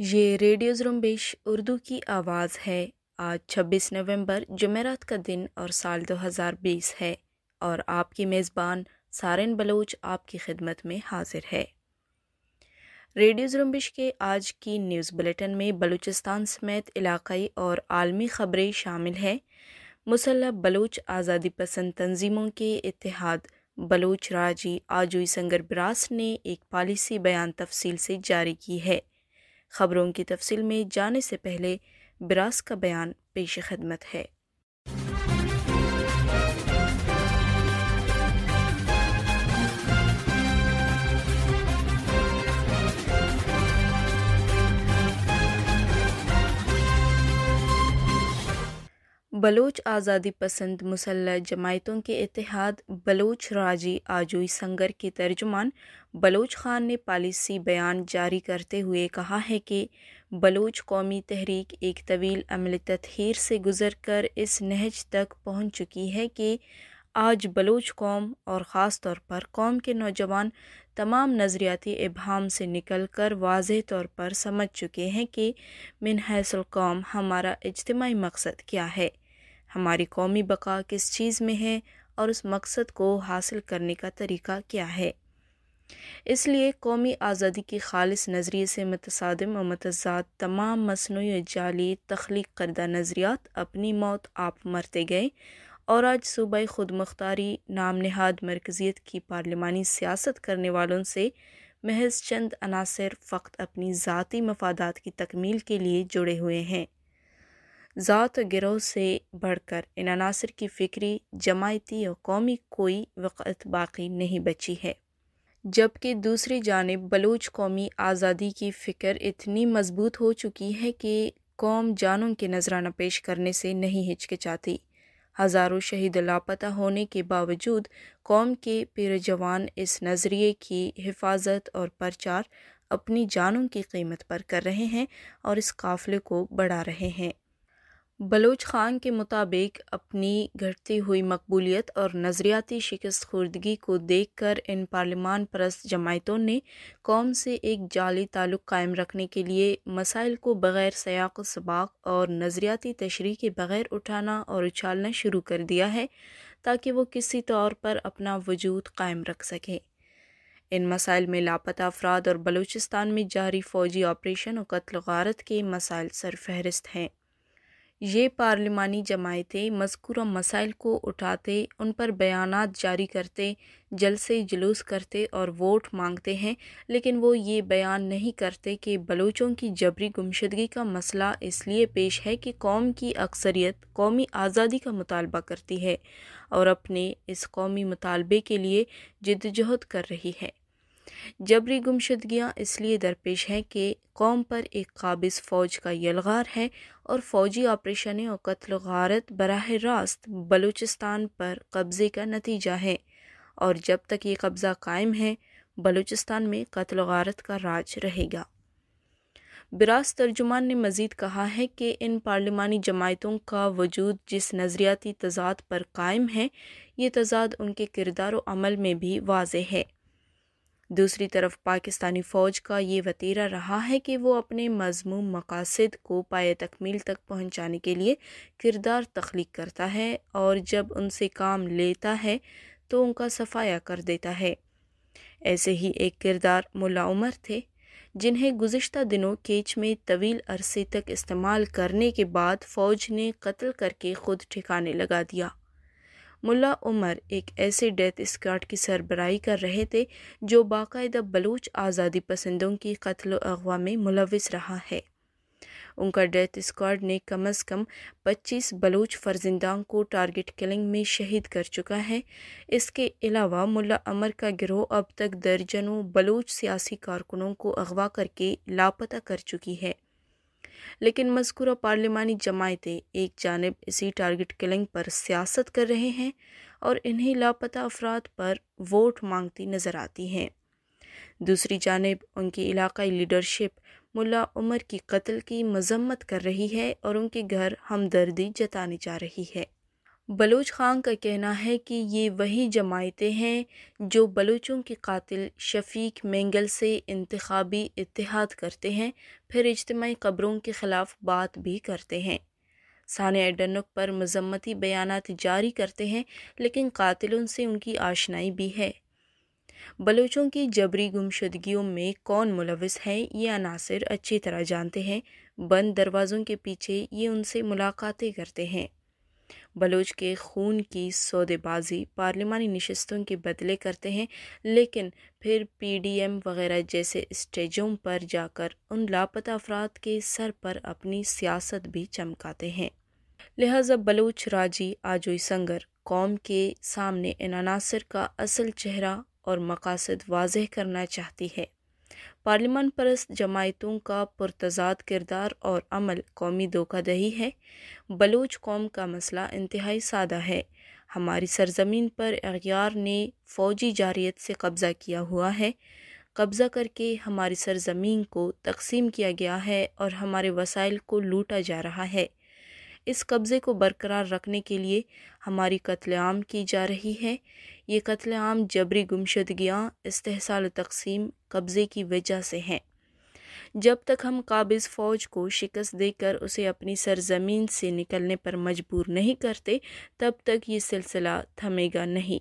ये रेडियो जुरम्बेश उर्दू की आवाज़ है। आज 26 नवंबर, जमेरात का दिन और साल 2020 है। और आपकी मेज़बान सारिन बलोच आपकी खिदमत में हाजिर है। रेडियो जुम्बिश के आज की न्यूज़ बुलेटिन में बलूचिस्तान समेत इलाकई और आलमी ख़बरें शामिल हैं। मुसल्ह बलोच आज़ादी पसंद तंजीमों के इतिहाद बलोच राज़ी आजुई संगर ब्रास ने एक पॉलिसी बयान तफसील से जारी की है। ख़बरों की तफसील में जाने से पहले ब्रास का बयान पेश खदमत है। बलोच आज़ादी पसंद मुसल जमायतों के इतिहाद बलोच राज़ी आजोई संगर के तर्जुमान, बलोच ख़ान ने पॉलिसी बयान जारी करते हुए कहा है कि बलोच कौमी तहरीक एक तवील अमल तथहीर से गुज़र कर इस नहज तक पहुँच चुकी है कि आज बलोच कौम और ख़ास तौर पर कौम के नौजवान तमाम नज़रियाती इबहम से निकल कर वाज तौर पर समझ चुके हैं कि मिन हैसल कौम हमारा इज्तमाही मकसद क्या है। हमारी कौमी बका किस चीज़ में है और उस मकसद को हासिल करने का तरीका क्या है। इसलिए कौमी आज़ादी की खालिश नज़रिए से मतसादम और मतजाद तमाम मसनू जाली तख्लीक करदा नज़रियात अपनी मौत आप मरते गए और आज सूबाई खुद मुख्तारी नाम नहाद मरकज़ियत की पार्लिमानी सियासत करने वालों से महज चंद अनासर फ़क्त अपनी ज़ाती मफादात की तकमील के लिए जुड़े हुए हैं। ज़ात गिरोह से बढ़कर इन अनासर की फ़िक्री, जमायती और कौमी कोई वक़्त बाकी नहीं बची है। जबकि दूसरी जानब बलूच कौमी आज़ादी की फ़िक्र इतनी मज़बूत हो चुकी है कि कौम जानों के नजराना पेश करने से नहीं हिचकिचाती। हज़ारों शहीद लापता होने के बावजूद कौम के पीर जवान इस नज़रिए की हिफाजत और प्रचार अपनी जानों की कीमत पर कर रहे हैं और इस काफ़िले को बढ़ा रहे हैं। बलोच ख़ान के मुताबिक अपनी घटती हुई मकबूलियत और नज़रियाती शिकस्त खुर्दगी को देख कर इन पार्लिमान परस्त जमायतों ने कौम से एक जाली ताल्लुक़ कायम रखने के लिए मसाइल को बग़ैर सयाक, सबाक और नज़रियाती तशरी के बग़ैर उठाना और उछालना शुरू कर दिया है ताकि वो किसी तौर पर अपना वजूद कायम रख सकें। इन मसाइल में लापता अफराद और बलूचिस्तान में जारी फ़ौजी ऑपरेशन और कत्ल गारत के मसाइल सरफहरिस्त हैं। ये पार्लिमानी जमायतें मजकूर मसाइल को उठाते, उन पर बयान जारी करते जलसे जुलूस करते और वोट मांगते हैं, लेकिन वो ये बयान नहीं करते कि बलूचों की जबरी गुमशदगी का मसला इसलिए पेश है कि कौम की अक्सरियत कौमी आज़ादी का मुतालबा करती है और अपने इस कौमी मुतालबे के लिए जद्दोजहद कर रही है। जबरी गुमशदगियाँ इसलिए दरपेश हैं कि कौम पर एक काबिज फ़ौज का यलगार है और फ़ौजी ऑपरेशन और कत्ल गारत बरह रास्त बलूचिस्तान पर कब्ज़े का नतीजा है। और जब तक ये कब्ज़ा कायम है, बलूचिस्तान में कत्ल गारत का राज रहेगा। बिरास तर्जुमान ने मज़ीद कहा है कि इन पार्लिमानी जमायतों का वजूद जिस नज़रियाती तजाद पर कायम है, ये तजाद उनके किरदार अमल में भी वाज है। दूसरी तरफ़ पाकिस्तानी फ़ौज का ये वतीरा रहा है कि वो अपने मजमूम मकासद को पाए तकमील तक पहुँचाने के लिए किरदार तख्लीक करता है और जब उनसे काम लेता है तो उनका सफाया कर देता है। ऐसे ही एक किरदार मुला उमर थे, जिन्हें गुज्त दिनों केच में तवील अरसे तक इस्तेमाल करने के बाद फ़ौज ने कत्ल करके ख़ुद ठिकाने लगा दिया। मुल्ला उमर एक ऐसे डेथ स्क्वाड की सरबराही कर रहे थे, जो बाकायदा बलूच आज़ादी पसंदों की कत्ल अगवा में मुलविस रहा है। उनका डेथ स्क्वाड ने कम अज़ कम 25 बलूच फर्जिंदान को टारगेट किलिंग में शहीद कर चुका है। इसके अलावा मुल्ला अमर का गिरोह अब तक दर्जनों बलूच सियासी कारकुनों को अगवा करके लापता कर चुकी है। लेकिन मजकूर पार्लिमानी जमायतें एक जानब इसी टारगेट किलिंग पर सियासत कर रहे हैं और इन्हीं लापता अफराद पर वोट मांगती नज़र आती हैं। दूसरी जानब उनकी इलाकई लीडरशिप मुला उमर की कत्ल की मजम्मत कर रही है और उनके घर हमदर्दी जताने जा रही है। बलूच खान का कहना है कि ये वही जमायतें हैं जो बलूचों के कातिल शफीक मेंगल से इंतबी इतिहाद करते हैं, फिर इज्तमाही कब्रों के ख़िलाफ़ बात भी करते हैं। सानिया डनुक पर मजम्मती बयान जारी करते हैं, लेकिन कातिलों से उनकी आशनाई भी है। बलूचों की जबरी गुमशदगियों में कौन मुलविस है, ये अनासर अच्छी तरह जानते हैं। बंद दरवाज़ों के पीछे ये उनसे मुलाकातें करते हैं। बलोच के खून की सौदेबाजी पार्लिमानी नशस्तों के बदले करते हैं, लेकिन फिर पीडीएम वगैरह जैसे स्टेजों पर जाकर उन लापता अफराद के सर पर अपनी सियासत भी चमकाते हैं। लिहाजा बलूच, राज़ी, आजोई संगर, कौम के सामने इन अनासर का असल चेहरा और मकासद वाजह करना चाहती है। पार्लिमान परस्त जमायतों का पुरतजाद किरदार और अमल कौमी धोखादही है। बलूच कौम का मसला इंतहाई सादा है। हमारी सरजमीन पर अगियार ने फ़ौजी जारियत से कब्ज़ा किया हुआ है। कब्ज़ा करके हमारी सरजमीन को तकसीम किया गया है और हमारे वसाइल को लूटा जा रहा है। इस कब्ज़े को बरकरार रखने के लिए हमारी कत्लेआम की जा रही है। ये कत्लेआम जबरी गुमशदगियाँ इस्तेसाल तकसीम कब्ज़े की वजह से हैं। जब तक हम काबिज़ फ़ौज को शिकस्त देकर उसे अपनी सरजमीन से निकलने पर मजबूर नहीं करते, तब तक ये सिलसिला थमेगा नहीं।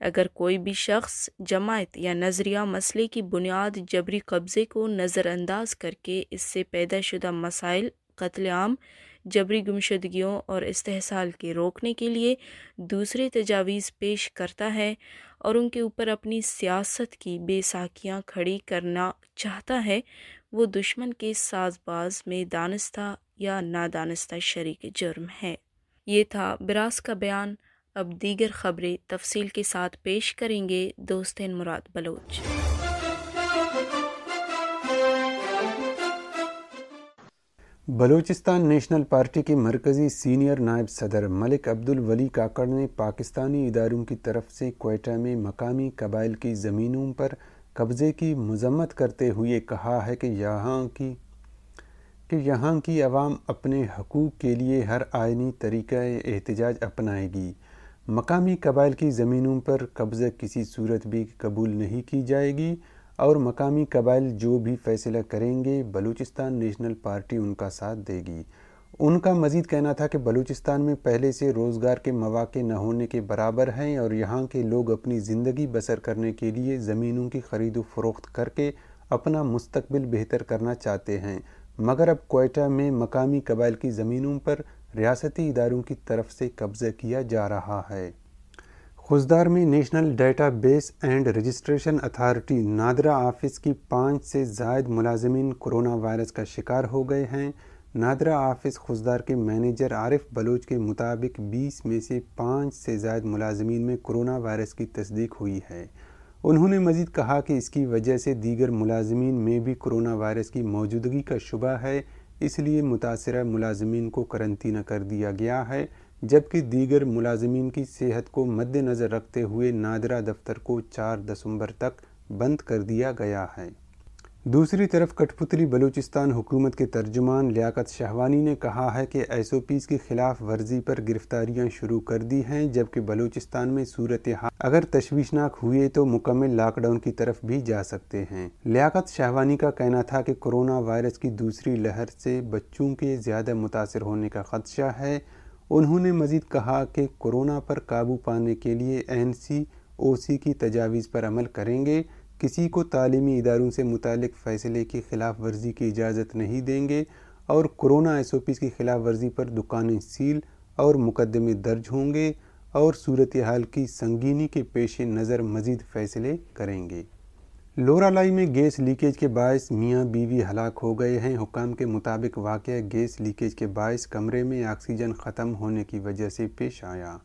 अगर कोई भी शख्स जमायत या नज़रिया मसले की बुनियाद जबरी कब्ज़े को नज़रअंदाज करके इससे पैदा शुदा मसाइल कत्लेआम जबरी गुमशदगियों और इस्तेसाल के रोकने के लिए दूसरे तजावीज़ पेश करता है और उनके ऊपर अपनी सियासत की बेसाखियाँ खड़ी करना चाहता है, वो दुश्मन के साजबाज में दानस्ता या नादानस्ता शरीक जुर्म है। ये था बिरास का बयान। अब दीगर ख़बरें तफसील के साथ पेश करेंगे दोस्तिन मुराद बलोच। बलूचिस्तान नेशनल पार्टी के मरकज़ी सीनियर नायब सदर मलिक अब्दुल वली काकड़ ने पाकिस्तानी इदारों की तरफ़ से कोयटा में मकामी कबाइल की ज़मीनों पर कब्ज़े की मजम्मत करते हुए कहा है कि यहाँ की, कि यहाँ की आवाम अपने हकूक़ के लिए हर आइनी तरीक़ा एहतजाज अपनाएगी। मकामी कबाइल की ज़मीनों पर कब्ज़ा किसी सूरत भी कबूल नहीं की जाएगी। और मकामी कबाइल जो भी फैसला करेंगे, बलूचिस्तान नेशनल पार्टी उनका साथ देगी। उनका मज़ीद कहना था कि बलूचिस्तान में पहले से रोज़गार के मौाक़े न होने के बराबर हैं और यहाँ के लोग अपनी ज़िंदगी बसर करने के लिए ज़मीनों की ख़रीद फरोख्त करके अपना मुस्तबिल बेहतर करना चाहते हैं। मगर अब कोयटा में मकामी कबाइल की ज़मीनों पर रियासती इदारों की तरफ़ से कब्ज़ा किया जा रहा है। खुजदार में national database and registration authority NADRA office की पाँच से जायद मुलाजमीन कोरोना वायरस का शिकार हो गए हैं। नादरा ऑफ़िस खुजदार के मैनेजर आरिफ बलोच के मुताबिक 20 में से पाँच से जायद मुलाजमीन में कोरोना वायरस की तस्दीक हुई है। उन्होंने मजीद कहा कि इसकी वजह से दीगर मुलाजमीन में भी कोरोना वायरस की मौजूदगी का शुबा है, इसलिए मुतासर मुलाजमीन को करंतना कर दिया गया है। जबकि दीगर मुलाजमीन की सेहत को मद्देनज़र रखते हुए नादरा दफ्तर को चार दिसंबर तक बंद कर दिया गया है। दूसरी तरफ़ कठपुतली बलूचिस्तान हुकूमत के तर्जुमान लियाकत शहवानी ने कहा है कि एस ओ पीज़ की खिलाफ वर्जी पर गिरफ्तारियाँ शुरू कर दी हैं, जबकि बलूचिस्तान में सूरत हाल अगर तशवीशनाक हुए तो मुकम्मल लॉकडाउन की तरफ़ भी जा सकते हैं। लियाकत शहवानी का कहना था कि कोरोना वायरस की दूसरी लहर से बच्चों के ज़्यादा मुतासर होने का खदशा है। उन्होंने मजीद कहा कि कोरोना पर काबू पाने के लिए एन सी ओ सी की तजावीज़ पर अमल करेंगे। किसी को तालीमी इदारों से मुतक फ़ैसले की खिलाफ वर्जी की इजाज़त नहीं देंगे और कोरोना एस ओ पी की खिलाफ वर्जी पर दुकानें सील और मुकदमे दर्ज होंगे और सूरत हाल की संगीनी के पेश नज़र मज़ीद फ़ैसले करेंगे। लोरालाई में गैस लीकेज के बायस मियाँ बीवी हलाक हो गए हैं। हुकाम के मुताबिक वाक़ गैस लीकेज के बायस कमरे में ऑक्सीजन ख़त्म होने की वजह से पेश आया।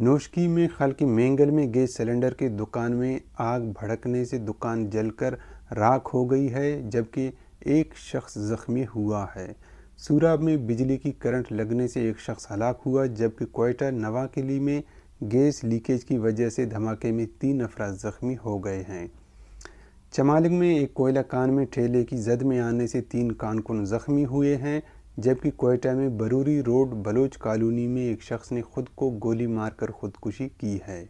नोशकी में खल की मेंगल में गैस सिलेंडर की दुकान में आग भड़कने से दुकान जलकर राख हो गई है, जबकि एक शख्स ज़ख्मी हुआ है। सूराब में बिजली की करंट लगने से एक शख्स हलाक हुआ, जबकि कोयटा नवाकिली में गैस लीकेज की वजह से धमाके में तीन अफराज ज़ख्मी हो गए हैं। चमालिक में एक कोयला कान में ठेले की जद में आने से तीन कानकुन ज़ख्मी हुए हैं, जबकि कोयटा में बरूरी रोड बलोच कॉलोनी में एक शख्स ने खुद को गोली मारकर खुदकुशी की है।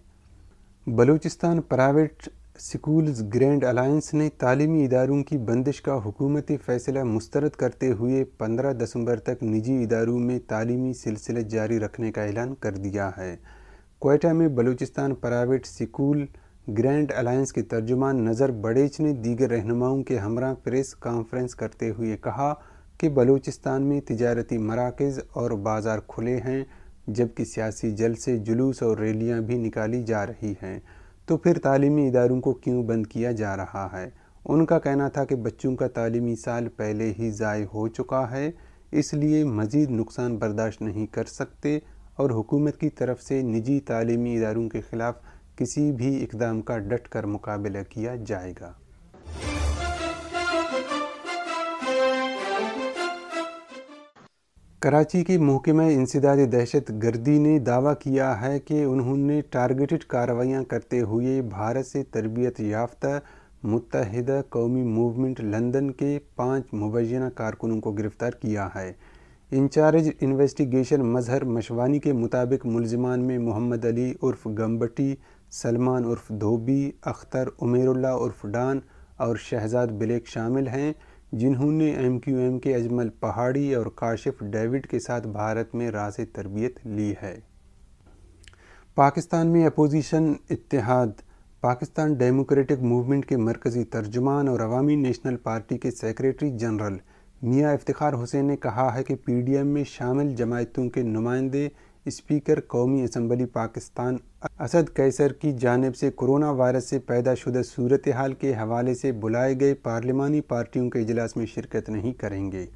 Balochistan private schools grand alliance ने तालीमी इदारों की बंदिश का हुकूमती फ़ैसला मुस्तरद करते हुए 15 दिसंबर तक निजी इदारों में तालीमी सिलसिले जारी रखने का ऐलान कर दिया है। कोयटा में Balochistan private school grand alliance के तर्जुमान नज़र बड़ेच ने दीगर रहनुमाओं के हमरा प्रेस कॉन्फ्रेंस करते हुए कहा कि बलूचिस्तान में तजारती मराकज़ और बाज़ार खुले हैं, जबकि सियासी जलसे जुलूस और रैलियाँ भी निकाली जा रही हैं। तो फिर तालीमी इदारों को क्यों बंद किया जा रहा है? उनका कहना था कि बच्चों का तालीमी साल पहले ही ज़ाय हो चुका है, इसलिए मज़ीद नुकसान बर्दाश्त नहीं कर सकते और हुकूमत की तरफ़ से निजी तालीमी इदारों के ख़िलाफ़ किसी भी इकदाम का डट कर मुकाबला किया जाएगा। कराची की महकमा इंसदाद दहशत गर्दी ने दावा किया है कि उन्होंने टारगेटेड कार्रवाइयाँ करते हुए भारत से तरबियत याफ्ता मुतहदा कौमी मूवमेंट लंदन के पाँच मुबैना कारकुनों को गिरफ़्तार किया है। इंचार्ज इन्वेस्टिगेशन मजहर मशवानी के मुताबिक मुलजमान में मोहम्मद अली उर्फ़ गम्बटी सलमान उर्फ़ धोबी, अख्तर उमेरुल्ला उर्फ़ डान और शहजाद ब्लेक शामिल हैं, जिन्होंने एम क्यू एम के अजमल पहाड़ी और काशिफ डेविड के साथ भारत में राज तरबियत ली है। पाकिस्तान में अपोजिशन इतिहाद पाकिस्तान डेमोक्रेटिक मूवमेंट के मरकज़ी तर्जुमान और अवामी नेशनल पार्टी के सेक्रेटरी जनरल मियाँ इफ्तार हुसैन ने कहा है कि पी डी एम में शामिल जमायतों के नुमाइंदे स्पीकर कौमी असम्बली पाकिस्तान असद कैसर की जानब से कोरोना वायरस से पैदा शुदा सूरत हाल के हवाले से बुलाए गए पार्लिमानी पार्टियों के अजलास में शिरकत नहीं करेंगे।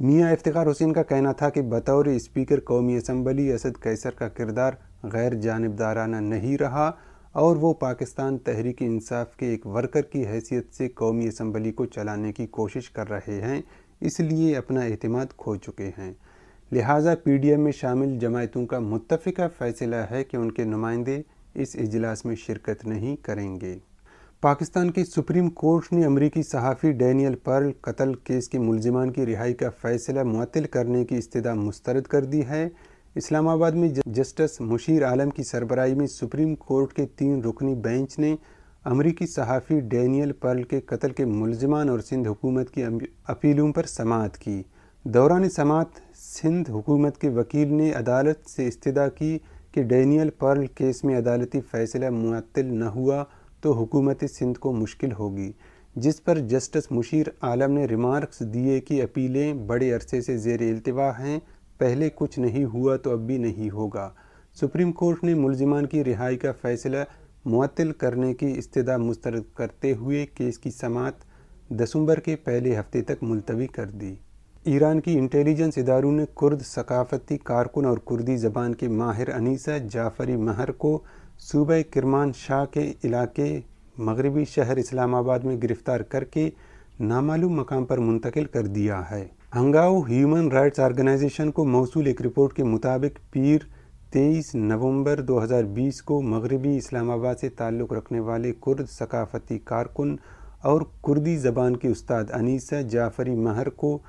मियाँ इफ्तार हुसैन का कहना था कि बतौर स्पीकर कौमी असम्बली असद कैसर का किरदार गैर जानबदाराना नहीं रहा और वो पाकिस्तान तहरीक इंसाफ के एक वर्कर की हैसियत से कौमी असम्बली को चलाने की कोशिश कर रहे हैं, इसलिए अपना अहतमाद खो चुके हैं। लिहाजा पी डी एम में शामिल जमायतों का मुतफ़ा फ़ैसला है कि उनके नुमाइंदे इस इजलास में शिरकत नहीं करेंगे। पाकिस्तान की सुप्रीम कोर्ट ने अमरीकी सहाफ़ी डैनियल पर्ल कत्ल केस के मुलजमान की रिहाई का फ़ैसला मुअल करने की इस्तः मुस्तरद कर दी है। इस्लामाबाद में जस्टिस मुशीर आलम की सरबराही में सुप्रीम कोर्ट के तीन रुकनी बेंच ने अमरीकी सहाफ़ी डैनियल पर्ल के कत्ल के मुलजमान और सिंध हुकूमत की अपीलों पर समात की। दौरान समात सिंध हुकूमत के वकील ने अदालत से इस्तः की कि डैनियल पर्ल केस में अदालती फ़ैसला मुअत्तल न हुआ तो हुकूमत सिंध को मुश्किल होगी, जिस पर जस्टिस मुशीर आलम ने रिमार्क्स दिए कि अपीलें बड़े अरसे से जेर अल्तवा हैं, पहले कुछ नहीं हुआ तो अब भी नहीं होगा। सुप्रीम कोर्ट ने मुलजमान की रिहाई का फ़ैसला मुअत्तल करने की इस्तः मुस्तरद करते हुए केस की समात दसंबर के पहले हफ़्ते तक मुलतवी कर दी। ईरान की इंटेलिजेंस इदारों ने कुर्द सकाफती कारकुन और कुर्दी ज़बान के माहिर अनीसा जाफरी महर को सूबह किरमान शाह के इलाके मगरबी शहर इस्लामाबाद में गिरफ़्तार करके नामालूम मकाम पर मुंतकिल कर दिया है। हंगाओ ह्यूमन राइट्स ऑर्गेनाइजेशन को मौसू एक रिपोर्ट के मुताबिक पीर 23 नवंबर 2020 को मगरबी इस्लामाबाद से ताल्लुक़ रखने वाले कुर्द सकाफती कारकुन और कुर्दी ज़बान के उस्ताद अनीसा जाफरी महर को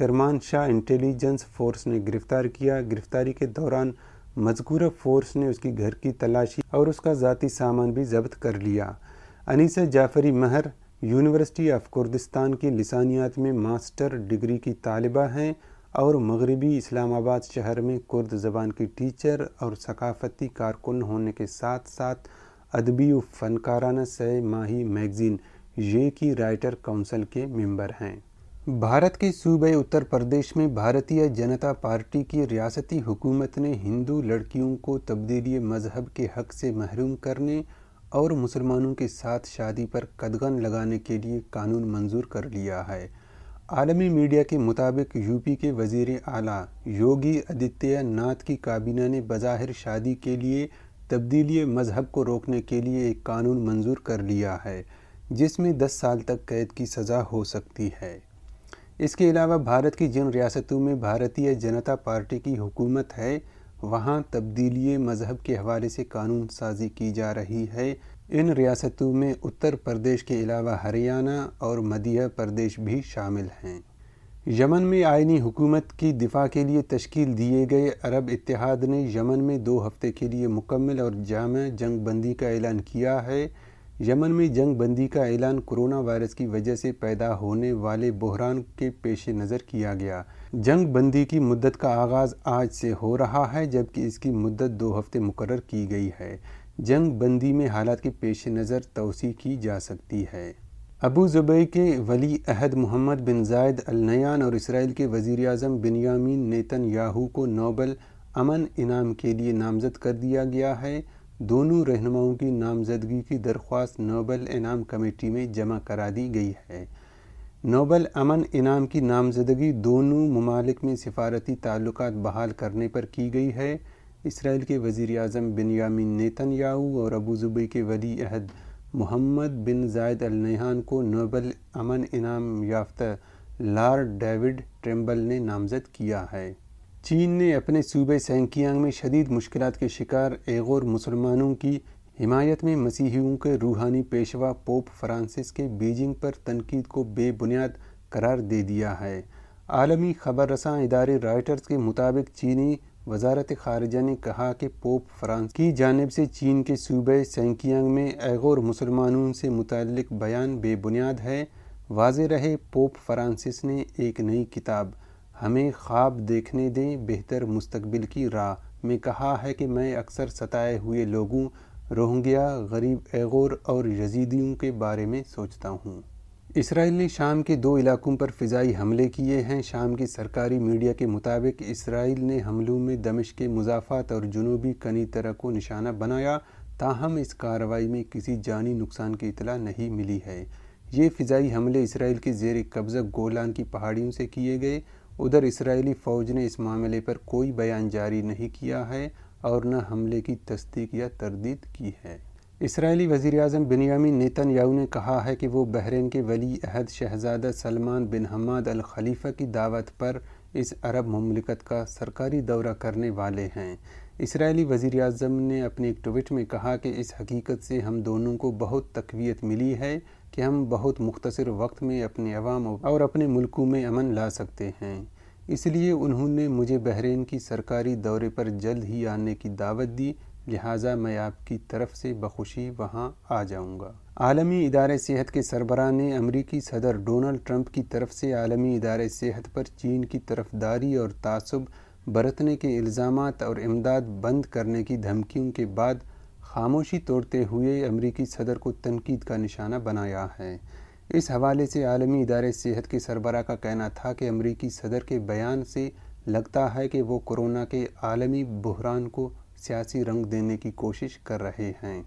करमान शाह इंटेलिजेंस फोर्स ने गिरफ़्तार किया। गिरफ्तारी के दौरान मजकूर फोर्स ने उसकी घर की तलाशी और उसका ज़ाती सामान भी जब्त कर लिया। Anisa Jafri Mahar, university of Kurdistan की लिसानियात में मास्टर डिग्री की तालिबा हैं और मगरबी इस्लामाबाद शहर में कुर्द ज़बान की टीचर और सकाफती कारकुन होने के साथ साथ अदबी फ़नकाराना सह माही मैगज़ीन, ये की राइटर काउंसिल के मेंबर हैं। भारत के सूबे उत्तर प्रदेश में भारतीय जनता पार्टी की रियासती हुकूमत ने हिंदू लड़कियों को तब्दीली मज़हब के हक से महरूम करने और मुसलमानों के साथ शादी पर कदगन लगाने के लिए कानून मंजूर कर लिया है। आलमी मीडिया के मुताबिक यूपी के वज़ीर आला योगी आदित्यनाथ की काबीना ने बज़ाहिर शादी के लिए तब्दीली मज़हब को रोकने के लिए एक कानून मंजूर कर लिया है, जिसमें 10 साल तक कैद की सज़ा हो सकती है। इसके अलावा भारत की जिन रियासतों में भारतीय जनता पार्टी की हुकूमत है, वहाँ तब्दीली मज़हब के हवाले से कानून साजी की जा रही है। इन रियासतों में उत्तर प्रदेश के अलावा हरियाणा और मध्य प्रदेश भी शामिल हैं। यमन में आइनी हुकूमत की दिफा के लिए तश्कील दिए गए अरब इतिहाद ने यमन में दो हफ़्ते के लिए मुकम्मल और जाम जंग बंदी का ऐलान किया है। यमन में जंग बंदी का ऐलान कोरोना वायरस की वजह से पैदा होने वाले बहरान के पेश नज़र किया गया। जंग बंदी की मुद्दत का आगाज़ आज से हो रहा है, जबकि इसकी मुद्दत दो हफ़्ते मुकर की गई है। जंग बंदी में हालात के पेश नज़र तोसी की जा सकती है। अबू ज़ुबई के वली अहद मोहम्मद बिन जायद अल नयान और इसराइल के वज़ी अजम बिनयामीन नेतन याहू को नोबल अमन इनाम के लिए नामजद कर दिया गया है। दोनों रहनुमाओं की नामजदगी की दरख्वास्त नोबल इनाम कमेटी में जमा करा दी गई है। नोबल अमन इनाम की नामजदगी दोनों ममालिक में सिफारती ताल्लुक बहाल करने पर की गई है। इसराइल के वज़ी अजम बिनयामिन नेतन याऊ और अबू ज़ुबई के वली अहद मोहम्मद बिन जायद अल नहान को नोबल अमन इनाम याफ्ता लॉर्ड डेविड ट्रेम्बल ने नामजद किया है। चीन ने अपने सूबे सेंकियांग में शदीद मुश्किल के शिकार एगोर मुसलमानों की हिमायत में मसीहियों के रूहानी पेशवा पोप फ्रांसिस के बीजिंग पर तनकीद को बेबुनियाद करार दे दिया है। आलमी खबर रसा इदारे राइटर्स के मुताबिक चीनी वजारत खारजा ने कहा कि पोप फ्रांस की जानब से चीन के सूबे सेंकियांग में एगोर मुसलमानों से मुतल बयान बेबुनियाद है। वाज रहे पोप फ्रांसिस ने एक नई किताब हमें ख्वाब देखने दें, बेहतर मुस्तकबिल की राह। में कहा है कि मैं अक्सर सताए हुए लोगों, रोहिंग्या, गरीब एगोर और यजीदियों के बारे में सोचता हूँ। इसराइल ने शाम के दो इलाकों पर फ़िज़ाई हमले किए हैं। शाम की सरकारी मीडिया के मुताबिक इसराइल ने हमलों में दमिश के मुजाफात और जनूबी कनी तरह को निशाना बनाया। ताहम इस कार्रवाई में किसी जानी नुकसान की इतला नहीं मिली है। ये फ़िज़ाई हमले इसराइल के जेर कब्ज़ा गोलान की पहाड़ियों से किए गए उधर इसराइली फ़ौज ने इस मामले पर कोई बयान जारी नहीं किया है और न हमले की तस्दीक या तरदीद की है। इसराइली वज़ी अजम बिनियामी नेतन याऊ ने कहा है कि वो बहरीन के वली अहद शहजादा सलमान बिन हमाद अल खलीफा की दावत पर इस अरब ममलिकत का सरकारी दौरा करने वाले हैं। इसराइली वज़ी अजम ने अपने एक ट्वीट में कहा कि इस हकीकत से हम दोनों को बहुत तकवीत मिली है कि हम बहुत मुख्तर वक्त में अपने अवाम और अपने मुल्कों में अमन ला सकते हैं। इसलिए उन्होंने मुझे बहरीन की सरकारी दौरे पर जल्द ही आने की दावत दी, लिहाजा मैं आपकी तरफ़ से बखुशी वहाँ आ जाऊँगा। आलमी इदारे सेहत के सरबरा ने अमरीकी सदर डोनाल्ड ट्रंप की तरफ़ से आलमी इदारे सेहत पर चीन की तरफदारी और तासब बरतने के इल्ज़ाम और इमदाद बंद करने की धमकियों के बाद खामोशी तोड़ते हुए अमरीकी सदर को तनकीद का निशाना बनाया है। इस हवाले से आलमी इदारे सेहत के सरबरा का कहना था कि अमरीकी सदर के बयान से लगता है कि वो कोरोना के आलमी बहरान को सियासी रंग देने की कोशिश कर रहे हैं।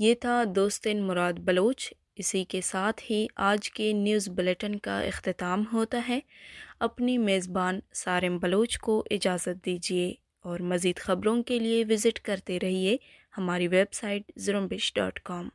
ये था दोस्तिन मुराद बलोच इसी के साथ ही आज के न्यूज़ बुलेटिन का अख्ताम होता है। अपनी मेज़बान सारम बलोच को इजाज़त दीजिए और मज़ीद ख़बरों के लिए विज़िट करते रहिए हमारी वेबसाइट ज़ुरम्बिश डॉट कॉम।